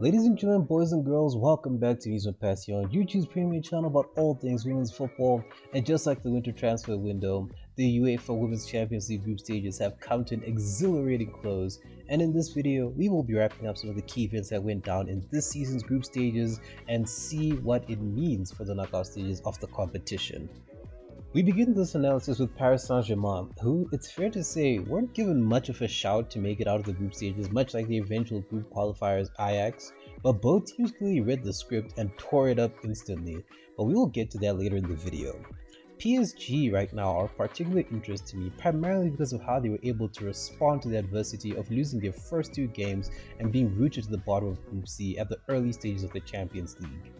Ladies and gentlemen, boys and girls, welcome back to with Passion, YouTube's premium channel about all things women's football. And just like the winter transfer window, the UEFA Women's Champions League group stages have come to an exhilarating close. And in this video, we will be wrapping up some of the key events that went down in this season's group stages and see what it means for the knockout stages of the competition. We begin this analysis with Paris Saint-Germain, who, it's fair to say, weren't given much of a shout to make it out of the group stages, much like the eventual group qualifiers Ajax, but both teams clearly read the script and tore it up instantly, but we will get to that later in the video. PSG right now are of particular interest to me primarily because of how they were able to respond to the adversity of losing their first two games and being rooted to the bottom of Group C at the early stages of the Champions League.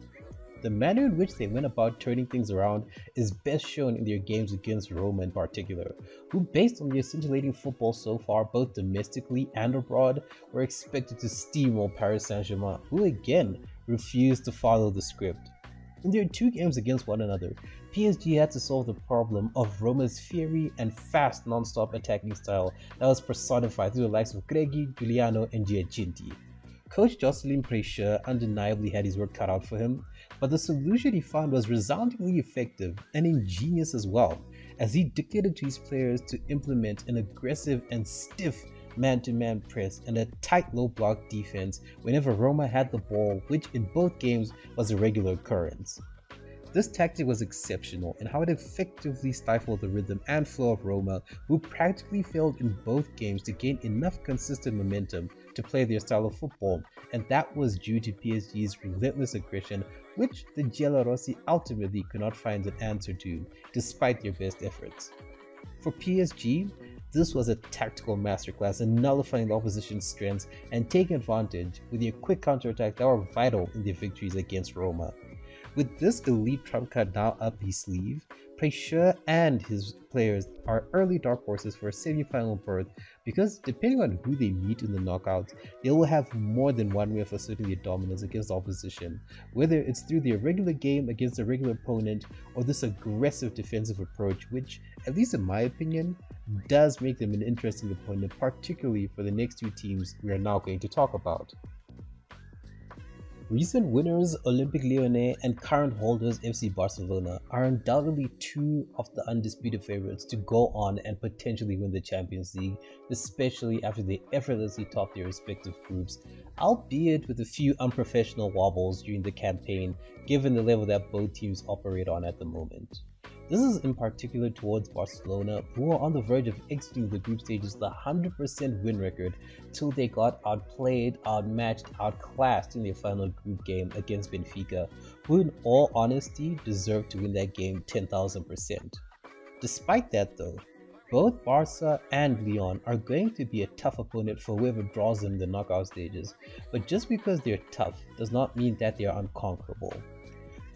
The manner in which they went about turning things around is best shown in their games against Roma in particular, who based on their scintillating football so far both domestically and abroad were expected to steamroll Paris Saint-Germain, who again refused to follow the script. In their two games against one another, PSG had to solve the problem of Roma's fiery and fast non-stop attacking style that was personified through the likes of Greggi, Giugliano, and Giacinti. Coach Jocelyn Prêcheur undeniably had his work cut out for him, but the solution he found was resoundingly effective and ingenious as well, as he dictated to his players to implement an aggressive and stiff man-to-man press and a tight low block defense whenever Roma had the ball, which in both games was a regular occurrence. This tactic was exceptional in how it effectively stifled the rhythm and flow of Roma, who practically failed in both games to gain enough consistent momentum to play their style of football, and that was due to PSG's relentless aggression, which the Giallorossi ultimately could not find an answer to, despite their best efforts. For PSG, this was a tactical masterclass in nullifying the opposition's strengths and taking advantage with their quick counterattack that were vital in their victories against Roma. With this elite trump card now up his sleeve, Prêcheur and his players are early dark horses for a semi-final berth because depending on who they meet in the knockouts, they will have more than one way of asserting their dominance against opposition, whether it's through their regular game against a regular opponent or this aggressive defensive approach, which, at least in my opinion, does make them an interesting opponent, particularly for the next two teams we are now going to talk about. Recent winners Olympique Lyonnais and current holders FC Barcelona are undoubtedly two of the undisputed favorites to go on and potentially win the Champions League, especially after they effortlessly topped their respective groups, albeit with a few unprofessional wobbles during the campaign given the level that both teams operate on at the moment. This is in particular towards Barcelona, who are on the verge of exiting the group stages with a 100% win record till they got outplayed, outmatched, outclassed in their final group game against Benfica, who in all honesty deserved to win that game 10,000%. Despite that though, both Barca and Lyon are going to be a tough opponent for whoever draws them in the knockout stages, but just because they're tough does not mean that they are unconquerable.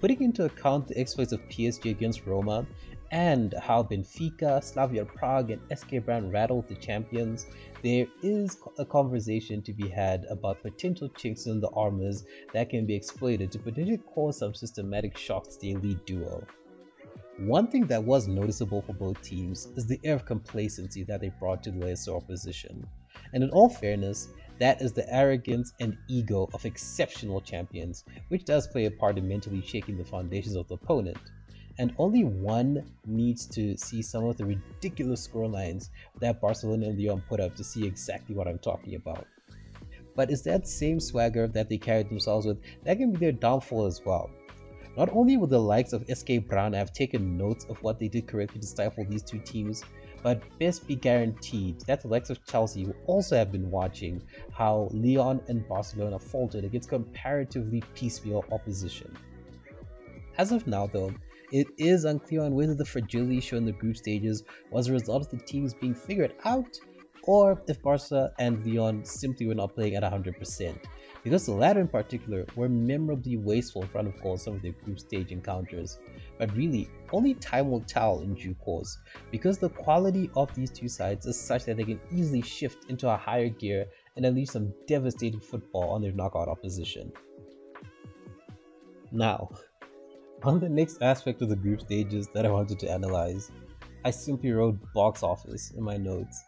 Putting into account the exploits of PSG against Roma and how Benfica, Slavia Prague, and SK Brann rattled the champions, there is a conversation to be had about potential chinks in the armors that can be exploited to potentially cause some systematic shocks to the elite duo. One thing that was noticeable for both teams is the air of complacency that they brought to the lesser opposition. And in all fairness, that is the arrogance and ego of exceptional champions, which does play a part in mentally shaking the foundations of the opponent. And only one needs to see some of the ridiculous scorelines that Barcelona and Lyon put up to see exactly what I'm talking about. But it's that same swagger that they carried themselves with that can be their downfall as well. Not only will the likes of SK Brann have taken notes of what they did correctly to stifle these two teams, but best be guaranteed that the likes of Chelsea will also have been watching how Lyon and Barcelona faltered against comparatively piecemeal opposition. As of now though, it is unclear on whether the fragility shown in the group stages was a result of the teams being figured out or if Barca and Lyon simply were not playing at 100%, because the latter in particular were memorably wasteful in front of goal some of their group stage encounters. But really, only time will tell in due course, because the quality of these two sides is such that they can easily shift into a higher gear and unleash some devastating football on their knockout opposition. Now, on the next aspect of the group stages that I wanted to analyze, I simply wrote box office in my notes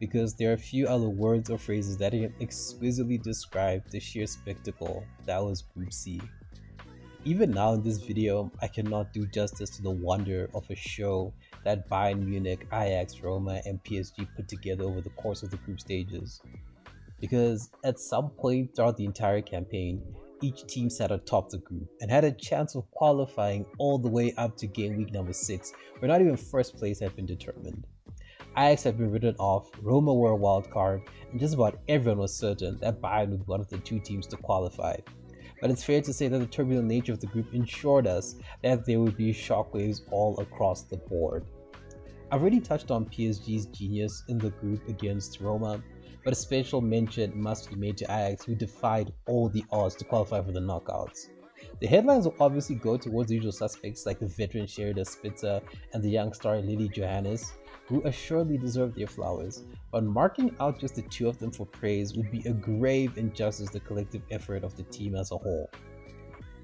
because there are few other words or phrases that can exquisitely describe the sheer spectacle that was Group C. Even now in this video, I cannot do justice to the wonder of a show that Bayern Munich, Ajax, Roma, and PSG put together over the course of the group stages. Because at some point throughout the entire campaign, each team sat atop the group and had a chance of qualifying all the way up to game week number 6, where not even first place had been determined. Ajax had been written off, Roma were a wild card, and just about everyone was certain that Bayern would be one of the two teams to qualify. But it's fair to say that the turbulent nature of the group ensured us that there would be shockwaves all across the board. I've already touched on PSG's genius in the group against Roma, but a special mention must be made to Ajax, who defied all the odds to qualify for the knockouts. The headlines will obviously go towards the usual suspects like the veteran Sherida Spitse and the young star Lily Yohannes, who assuredly deserve their flowers, but marking out just the two of them for praise would be a grave injustice to the collective effort of the team as a whole.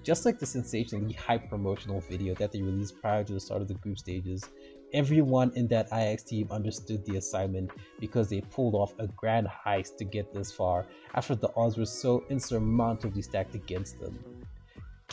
Just like the sensationally hype promotional video that they released prior to the start of the group stages, everyone in that Ajax team understood the assignment because they pulled off a grand heist to get this far after the odds were so insurmountably stacked against them.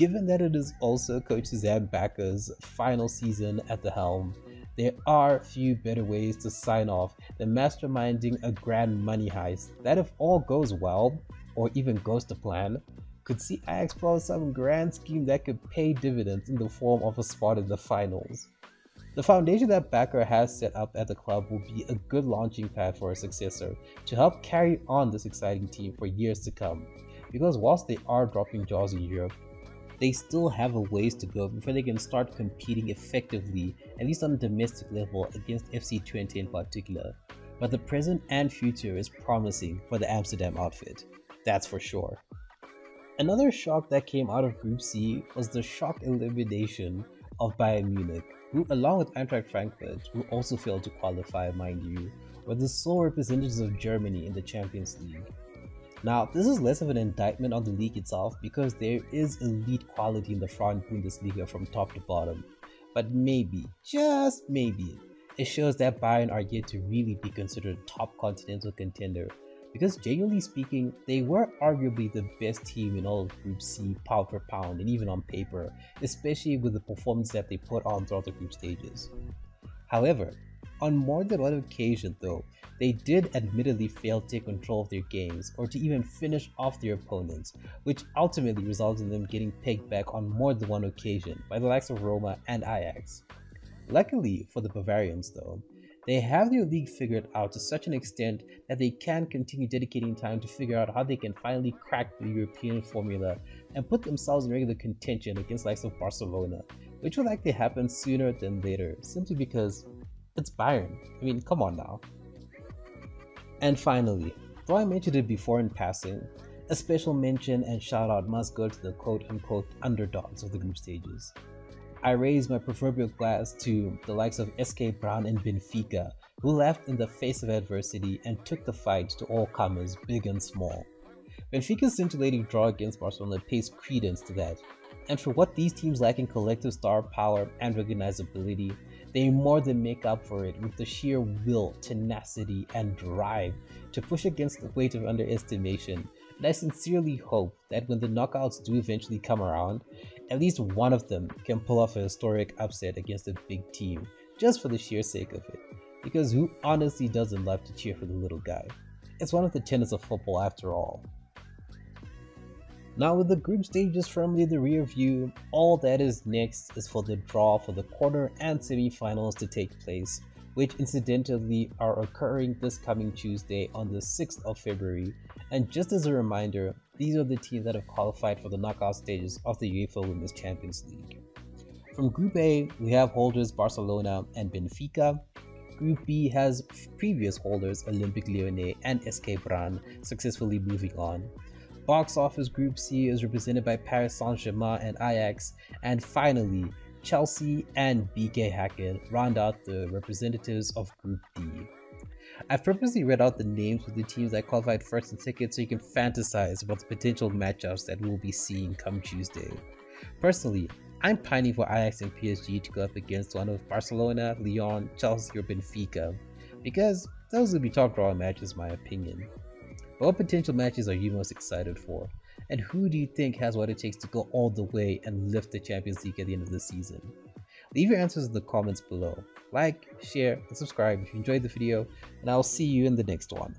Given that it is also Coach Suzanne Bakker's final season at the helm, there are few better ways to sign off than masterminding a grand money heist that if all goes well, or even goes to plan, could see Ajax pull some grand scheme that could pay dividends in the form of a spot in the finals. The foundation that Bakker has set up at the club will be a good launching pad for a successor to help carry on this exciting team for years to come. Because whilst they are dropping jaws in Europe, they still have a ways to go before they can start competing effectively, at least on a domestic level, against FC Twente in particular. But the present and future is promising for the Amsterdam outfit, that's for sure. Another shock that came out of Group C was the shock elimination of Bayern Munich who, along with Eintracht Frankfurt, who also failed to qualify, mind you, were the sole representatives of Germany in the Champions League. Now, this is less of an indictment on the league itself because there is elite quality in the Frauen Bundesliga from top to bottom. But maybe, just maybe, it shows that Bayern are yet to really be considered a top continental contender because genuinely speaking, they were arguably the best team in all of Group C pound for pound and even on paper, especially with the performance that they put on throughout the group stages. However, on more than one occasion though, they did admittedly fail to take control of their games or to even finish off their opponents, which ultimately resulted in them getting pegged back on more than one occasion by the likes of Roma and Ajax. Luckily for the Bavarians though, they have their league figured out to such an extent that they can continue dedicating time to figure out how they can finally crack the European formula and put themselves in regular contention against likes of Barcelona, which will likely happen sooner than later, simply because it's Bayern. I mean, come on now. And finally, though I mentioned it before in passing, a special mention and shout out must go to the quote unquote underdogs of the group stages. I raise my proverbial glass to the likes of SK Brann and Benfica, who left in the face of adversity and took the fight to all comers, big and small. Benfica's scintillating draw against Barcelona pays credence to that, and for what these teams lack in collective star power and recognizability, they more than make up for it with the sheer will, tenacity, and drive to push against the weight of underestimation. And I sincerely hope that when the knockouts do eventually come around, at least one of them can pull off a historic upset against a big team, just for the sheer sake of it. Because who honestly doesn't love to cheer for the little guy? It's one of the tenets of football after all. Now with the group stages firmly in the rear view, all that is next is for the draw for the quarter and semi-finals to take place, which incidentally are occurring this coming Tuesday on the 6th of February. And just as a reminder, these are the teams that have qualified for the knockout stages of the UEFA Women's Champions League. From Group A, we have holders Barcelona and Benfica. Group B has previous holders Olympique Lyonnais and SK Brann successfully moving on. Box office Group C is represented by Paris Saint-Germain and Ajax, and finally, Chelsea and BK Häcken round out the representatives of Group D. I've purposely read out the names of the teams that qualified first and second so you can fantasize about the potential matchups that we'll be seeing come Tuesday. Personally, I'm pining for Ajax and PSG to go up against one of Barcelona, Lyon, Chelsea, or Benfica because those will be top draw matches, in my opinion. What potential matches are you most excited for? And who do you think has what it takes to go all the way and lift the Champions League at the end of the season? Leave your answers in the comments below. Like, share, and subscribe if you enjoyed the video, and I'll see you in the next one.